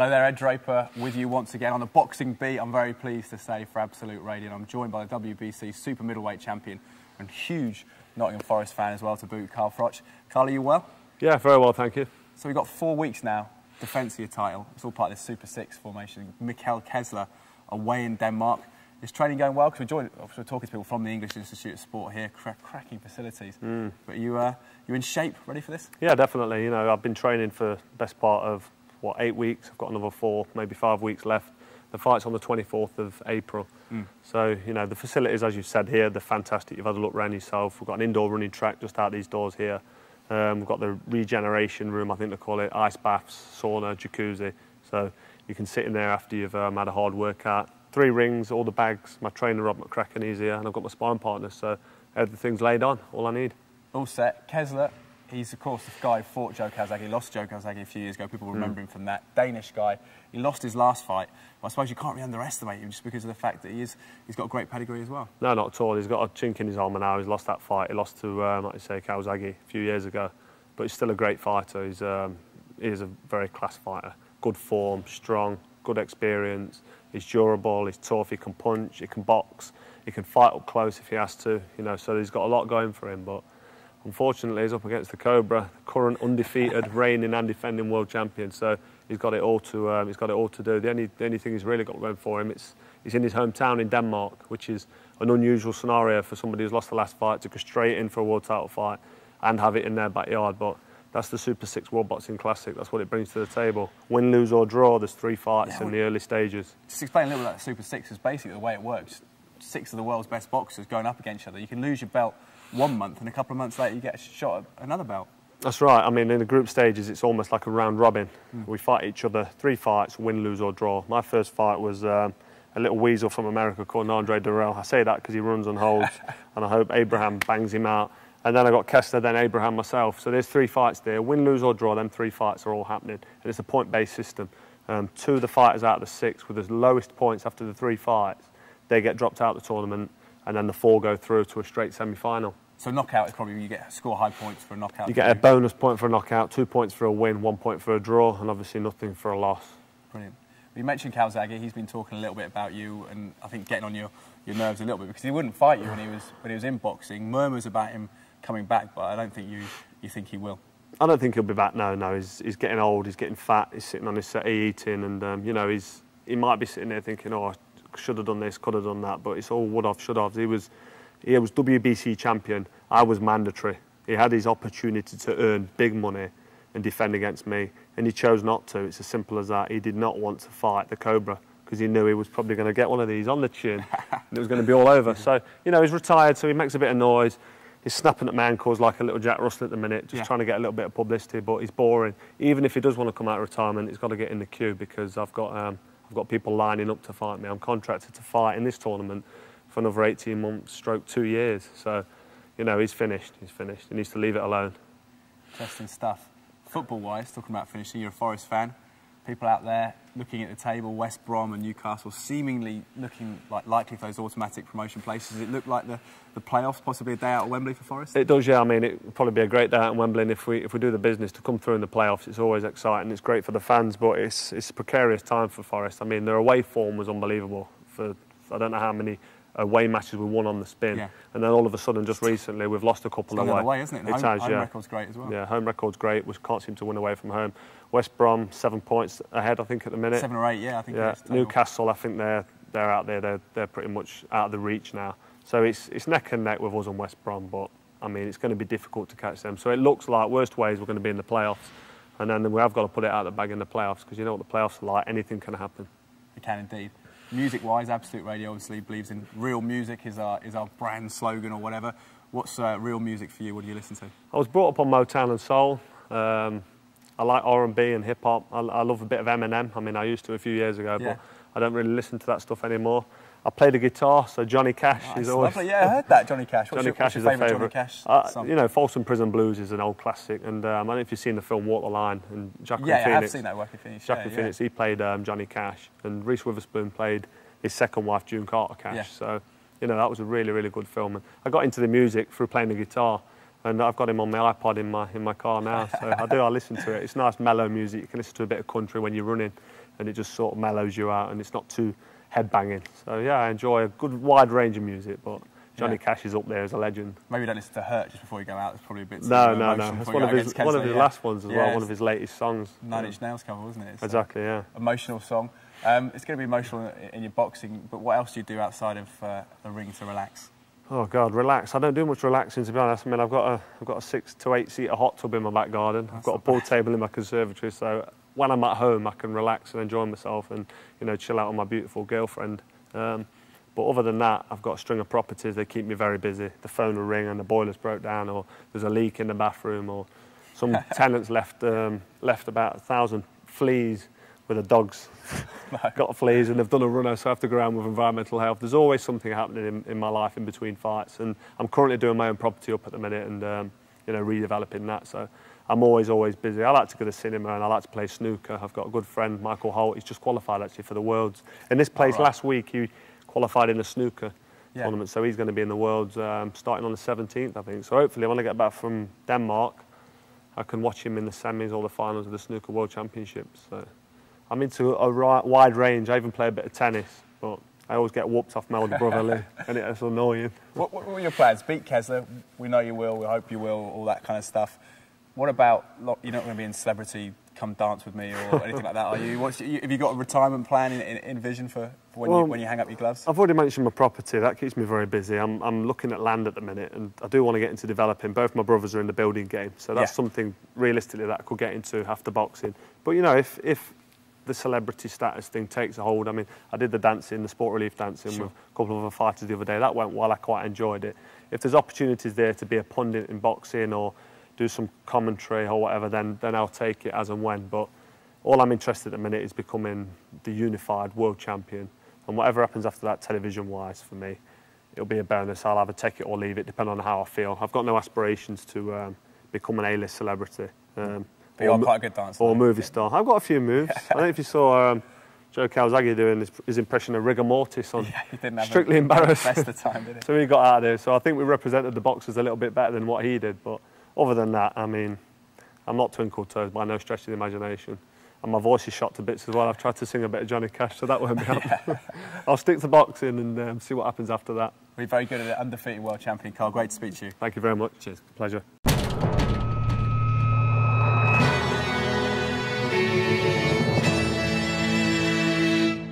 Hello there, Ed Draper with you once again on the Boxing Beat. I'm very pleased to say for Absolute Radio, I'm joined by the WBC Super Middleweight Champion and huge Nottingham Forest fan as well to boot, Carl Froch. Carl, are you well? Yeah, very well, thank you. So we've got four weeks now, defence of your title. It's all part of this Super Six formation. Mikkel Kessler away in Denmark. Is training going well? Because we're, joined, we're talking to people from the English Institute of Sport here, cra cracking facilities. Mm. But you, uh, you in shape, ready for this? Yeah, definitely. You know, I've been training for the best part of, what, eight weeks. I've got another four, maybe five weeks left. The fight's on the 24th of April. Mm. So, you know, the facilities, as you said here, they're fantastic. You've had a look around yourself. We've got an indoor running track just out these doors here. Um, we've got the regeneration room, I think they call it, ice baths, sauna, jacuzzi. So you can sit in there after you've um, had a hard workout three rings, all the bags, my trainer Rob McCracken, he's here, and I've got my sparring partner, so everything's laid on, all I need. All set. Kessler, he's of course the guy who fought Joe Calzaghe, he lost Joe Calzaghe a few years ago, people hmm. remember mm. him from that. Danish guy, he lost his last fight, but I suppose you can't really underestimate him just because of the fact that he is, he's got a great pedigree as well. No, not at all. He's got a chink in his armour now, he's lost that fight, he lost to, um, like you say, Calzaghe a few years ago, but he's still a great fighter, he's, um, he is a very class fighter, good form, strong, good experience, He's durable, he's tough, he can punch, he can box, he can fight up close if he has to, you know, so he's got a lot going for him. But unfortunately, he's up against the Cobra, the current undefeated, reigning and defending world champion. So he's got it all to um, he's got it all to do. The only the only thing he's really got going for him it's he's in his hometown in Denmark, which is an unusual scenario for somebody who's lost the last fight to go straight in for a world title fight and have it in their backyard. But that's the Super Six World Boxing Classic. That's what it brings to the table. Win, lose or draw, there's three fights yeah, in the early stages. Just explain a little bit about Super Six is basically the way it works. Six of the world's best boxers going up against each other. You can lose your belt one month and a couple of months later you get a shot at another belt. That's right. I mean, in the group stages, it's almost like a round robin. Mm. We fight each other three fights, win, lose or draw. My first fight was um, a little weasel from America called Andre Dirrell. I say that because he runs and holds, and I hope Abraham bangs him out. And then I got Kessler, then Abraham myself. So there's three fights there. Win, lose or draw, them three fights are all happening. And it's a point-based system. Um, two of the fighters out of the six with the lowest points after the three fights, they get dropped out of the tournament, and then the four go through to a straight semi-final. So knockout is probably you get score high points for a knockout. You get a bonus point for a knockout, two points for a win, one point for a draw, and obviously nothing for a loss. Brilliant. You mentioned Calzaghe. He's been talking a little bit about you, and I think getting on your, your nerves a little bit because he wouldn't fight you when he was when he was in boxing. Murmurs about him coming back, but I don't think you, you think he will. I don't think he'll be back. No, no. He's, he's getting old. He's getting fat. He's sitting on his settee eating, and um, you know he's he might be sitting there thinking, "Oh, should have done this, could have done that." But it's all would have, should have. He was he was WBC champion. I was mandatory. He had his opportunity to earn big money and defend against me, and he chose not to. It's as simple as that. He did not want to fight the Cobra because he knew he was probably going to get one of these on the chin, and it was going to be all over. So you know he's retired, so he makes a bit of noise he's snapping at my ankles like a little Jack Russell at the minute, just yeah. trying to get a little bit of publicity. But he's boring. Even if he does want to come out of retirement, he's got to get in the queue because I've got um, I've got people lining up to fight me. I'm contracted to fight in this tournament for another 18 months, stroke two years. So, you know, he's finished. He's finished. He needs to leave it alone. Interesting stuff. Football-wise, talking about finishing, you're a Forest fan people out there looking at the table, West Brom and Newcastle seemingly looking like likely for those automatic promotion places. Does it look like the, the playoffs, possibly a day out at Wembley for Forest? It does, yeah. I mean, it would probably be a great day out at Wembley, and if we, if we do the business to come through in the playoffs, it's always exciting. It's great for the fans, but it's, it's a precarious time for Forest. I mean, their away form was unbelievable. For I don't know how many away matches we won on the spin, yeah. and then all of a sudden, just recently, we've lost a couple it's away. away, isn't it? it home, has, home yeah. record's great as well. Yeah, home record's great. We can't seem to win away from home. West Brom seven points ahead, I think, at the minute. Seven or eight, yeah, I think. Yeah, Newcastle, I think they're they're out there. They're they're pretty much out of the reach now. So it's it's neck and neck with us and West Brom, but I mean it's going to be difficult to catch them. So it looks like worst ways we're going to be in the playoffs, and then we have got to put it out of the bag in the playoffs because you know what the playoffs are like. Anything can happen. It can indeed. Music-wise, Absolute Radio obviously believes in real music is our is our brand slogan or whatever. What's uh, real music for you? What do you listen to? I was brought up on Motown and soul. Um, I like R&B and hip hop. I, I, love a bit of Eminem. I mean, I used to a few years ago, yeah. but I don't really listen to that stuff anymore. I play the guitar, so Johnny Cash nice. is always. Lovely. Yeah, I heard that Johnny Cash. What's Johnny your, Cash is a favourite. Johnny Cash uh, you know, Folsom Prison Blues is an old classic, and um, I don't know if you've seen the film Walk the Line. And Joaquin yeah, Phoenix, I've seen that. Joaquin Phoenix. Joaquin yeah, Phoenix, yeah. he played um, Johnny Cash, and Reese Witherspoon played his second wife, June Carter Cash. Yeah. So, you know, that was a really, really good film. And I got into the music through playing the guitar and I've got him on my iPod in my in my car now. So I do. I listen to it. It's nice mellow music. You can listen to a bit of country when you're running, and it just sort of mellows you out, and it's not too head banging. So yeah, I enjoy a good wide range of music, but Johnny Yeah. Cash is up there as a legend. Maybe you don't listen to Hurt just before you go out. It's probably a bit No, no, no. It's one of his one of his yeah. last ones as Yeah, well. One of his latest songs. Nine Inch Nails cover, wasn't it? It's Exactly, yeah. Emotional song. Um, it's going to be emotional in- in your boxing, but what else do you do outside of uh, the ring to relax? Oh God, relax. I don't do much relaxing to be honest. I mean, I've got a I've got a six to eight seater hot tub in my back garden. I've got a pool table in my conservatory, so when I'm at home, I can relax and enjoy myself and you know chill out with my beautiful girlfriend. Um, but other than that, I've got a string of properties. They keep me very busy. The phone will ring and the boiler's broke down, or there's a leak in the bathroom, or some tenants left um, left about a thousand fleas with the dogs got fleas and they've done a runner, so I have to go around with environmental health. There's always something happening in, in my life in between fights, and I'm currently doing my own property up at the minute and um, you know redeveloping that. So I'm always always busy. I like to go to the cinema and I like to play snooker. I've got a good friend, Michael Holt. He's just qualified actually for the Worlds. In this place right. last week, he qualified in the snooker Yeah. tournament, so he's going to be in the Worlds um, starting on the 17th, I think. So hopefully, when I get back from Denmark, I can watch him in the semis or the finals of the snooker World Championships. So I'm into a ri- wide range. I even play a bit of tennis, but I always get whooped off my older brother Lee, and it's annoying. What, what were your plans? Beat Kessler. We know you will. We hope you will. All that kind of stuff. What about you're not going to be in celebrity? Come dance with me or anything like that? Are you? What's, have you got a retirement plan in, in, in vision for, for when, Well, you, when you hang up your gloves? I've already mentioned my property. That keeps me very busy. I'm, I'm looking at land at the minute, and I do want to get into developing. Both my brothers are in the building game, so that's Yeah. something realistically that I could get into after boxing. But you know, if if the celebrity status thing takes a hold, I mean, I did the dancing, the sport relief dancing Sure. with a couple of other fighters the other day. That went well. I quite enjoyed it. If there's opportunities there to be a pundit in boxing or do some commentary or whatever, then then I'll take it as and when. But all I'm interested at the minute is becoming the unified world champion. And whatever happens after that, television wise, for me, it'll be a bonus. I'll either take it or leave it, depending on how I feel. I've got no aspirations to um, become an A list celebrity. Um, But you're quite a good dancer. Or a movie star. I've got a few moves. I don't know if you saw um, Joe Calzaghe doing his, his impression of rigor mortis on Yeah, he didn't have Strictly Embarrassed. Best of time, did he? so he got out of there. So I think we represented the boxers a little bit better than what he did. But other than that, I mean, I'm not twinkle toes by no stretch of the imagination. And my voice is shot to bits as well. I've tried to sing a bit of Johnny Cash, so that won't be happening. I'll stick to boxing and um, see what happens after that. We're very good at it. Undefeated world champion, Carl. Great to speak to you. Thank you very much. Cheers. Pleasure.